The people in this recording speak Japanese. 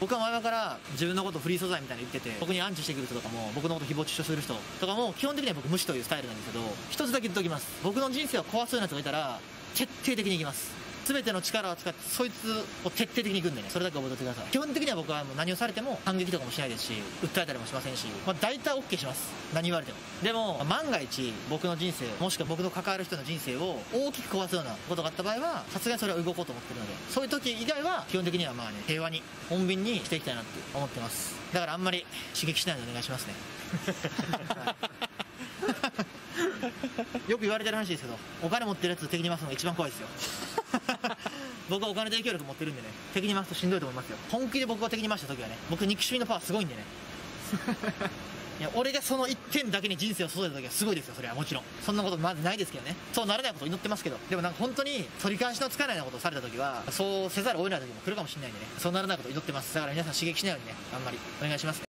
僕は前々から自分のことフリー素材みたいに言ってて僕にアンチしてくる人とかも僕のこと誹謗中傷する人とかも基本的には僕無視というスタイルなんですけど一つだけ言っときます。僕の人生を壊すような人がいたら徹底的に行きます。全ての力を使ってそいつを徹底的にいくんでね。それだけ覚えておいてください。基本的には僕はもう何をされても反撃とかもしないですし訴えたりもしませんし、まあ、大体 OK します。何言われても。でも万が一僕の人生もしくは僕の関わる人の人生を大きく壊すようなことがあった場合はさすがにそれは動こうと思ってるのでそういう時以外は基本的にはまあね平和に穏便にしていきたいなって思ってます。だからあんまり刺激しないでお願いしますね。よく言われてる話ですけどお金持ってるやつ敵に回すのが一番怖いですよ僕はお金で影響力持ってるんでね敵に回すとしんどいと思いますよ。本気で僕が敵に回した時はね僕憎しみのパワーすごいんでね。いや俺がその1点だけに人生を注いだ時はすごいですよそれはもちろん。そんなことまずないですけどね。そうならないことを祈ってますけど。でもなんか本当に取り返しのつかないようなことをされた時はそうせざるを得ない時も来るかもしれないんでね。そうならないことを祈ってます。だから皆さん刺激しないようにねあんまりお願いします。ね